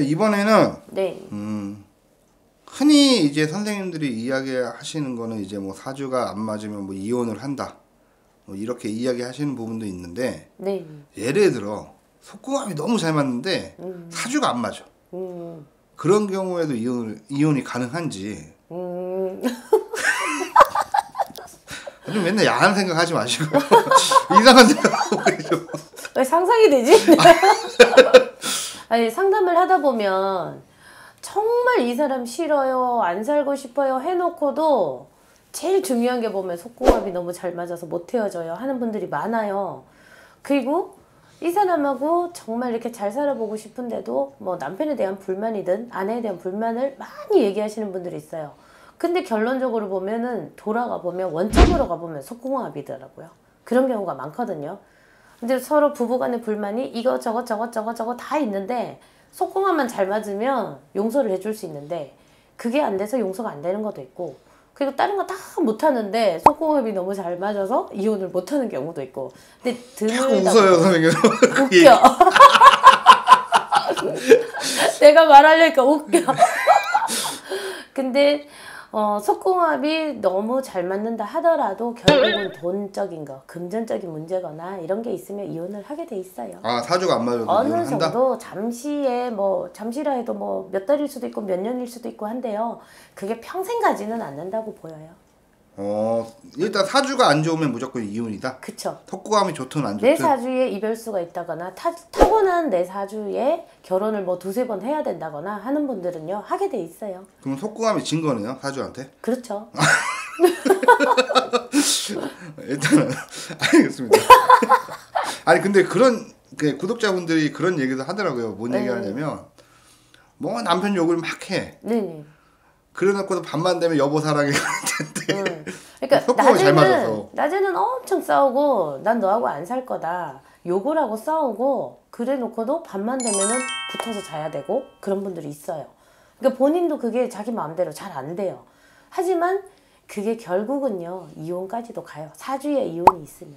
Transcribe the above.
이번에는 네. 음, 흔히 이제 선생님들이 이야기하시는 거는 이제 뭐 사주가 안 맞으면 뭐 이혼을 한다. 뭐 이렇게 이야기하시는 부분도 있는데 네. 예를 들어 속궁합이 너무 잘 맞는데 사주가 안 맞아. 음. 그런 경우에도 이혼을 이혼이 가능한지 음. 좀 맨날 야한 생각 하지 마시고 이상한 생각하고 계셔. 왜 상상이 되지? 아니 상담을 하다 보면 정말 이 사람 싫어요, 안 살고 싶어요 해놓고도 제일 중요한 게 보면 속궁합이 너무 잘 맞아서 못 헤어져요 하는 분들이 많아요. 그리고 이 사람하고 정말 이렇게 잘 살아보고 싶은데도 뭐 남편에 대한 불만이든 아내에 대한 불만을 많이 얘기하시는 분들이 있어요. 근데 결론적으로 보면은 돌아가 보면 원점으로 가보면 속궁합이더라고요. 그런 경우가 많거든요. 근데 서로 부부간의 불만이 이거 저거 저거 저거 저거 다 있는데 속궁합만 잘 맞으면 용서를 해줄 수 있는데 그게 안 돼서 용서가 안 되는 것도 있고 그리고 다른 거 다 못하는데 속궁합이 너무 잘 맞아서 이혼을 못하는 경우도 있고. 근데 드물다 웃어요 선생님. 웃겨. 내가 말하려니까 웃겨. 근데 어, 속궁합이 너무 잘 맞는다 하더라도 결국은 돈적인 거 금전적인 문제거나 이런 게 있으면 이혼을 하게 돼 있어요 아 사주가 안 맞아도 어느 이혼을 한다. 정도 잠시에 뭐 잠시라 해도 뭐 몇 달일 수도 있고 몇 년일 수도 있고 한데요. 그게 평생 가지는 않는다고 보여요. 어 일단 사주가 안 좋으면 무조건 이혼이다. 그쵸? 속궁합이 좋든 안내 좋든. 사주에 이별수가 있다거나 타, 타고난 내 사주에 결혼을 뭐 두세 번 해야 된다거나 하는 분들은요 하게 돼 있어요. 그럼 속궁합이 진 거네요 사주한테. 그렇죠. 일단은 알겠습니다. 아니 근데 그런 그 구독자분들이 그런 얘기도 하더라고요. 뭔 네. 얘기 하냐면 뭐 남편 욕을 막 해. 네네. 그래놓고도 밤만 되면 여보 사랑해. 응. 그러니까 속 궁합이 잘 낮에는. 낮에는 엄청 싸우고 난 너하고 안 살 거다 욕을 하고 싸우고 그래 놓고도 밤만 되면은 붙어서 자야 되고 그런 분들이 있어요. 그러니까 본인도 그게 자기 마음대로 잘 안 돼요. 하지만 그게 결국은요 이혼까지도 가요. 사주에 이혼이 있으면